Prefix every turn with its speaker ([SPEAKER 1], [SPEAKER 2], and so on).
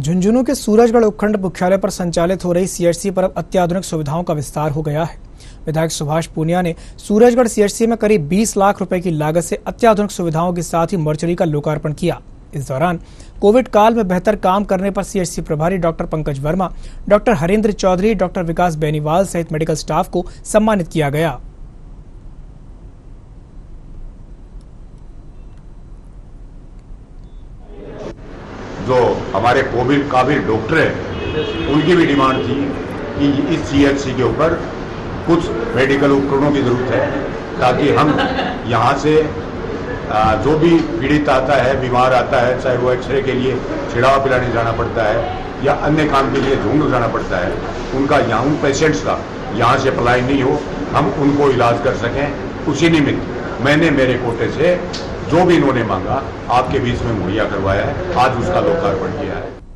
[SPEAKER 1] झुंझुनू के सूरजगढ़ उपखंड मुख्यालय पर संचालित हो रही सीएचसी पर अब अत्याधुनिक सुविधाओं का विस्तार हो गया है। विधायक सुभाष पूनिया ने सूरजगढ़ सीएचसी में करीब 20 लाख रुपए की लागत से अत्याधुनिक सुविधाओं के साथ ही मर्चरी का लोकार्पण किया। इस दौरान कोविड काल में बेहतर काम करने पर सीएचसी प्रभारी doctor Pankaj Verma, doctor Harendra Chaudhary, doctor Vikas Beniwal सहित मेडिकल स्टाफ को सम्मानित किया गया।
[SPEAKER 2] जो हमारे कोविड काबिल डॉक्टर हैं, उनकी भी डिमांड थी कि इस सीएचसी के ऊपर कुछ मेडिकल उपकरणों की ज़रूरत है, ताकि हम यहाँ से जो भी पीड़ित आता है, बीमार आता है, चाहे वो एक्सरे के लिए छिड़ावा पिलाने जाना पड़ता है, या अन्य काम के लिए झुंड जाना पड़ता है, उनका यहाँ, उन पेशेंट्स का यहाँ से अप्लाई नहीं हो, हम उनको इलाज कर सकें, उसी निमित्त मैंने मेरे कोटे से जो भी इन्होंने मांगा, आपके बीच में मुहैया करवाया है। आज उसका लोकार्पण किया है।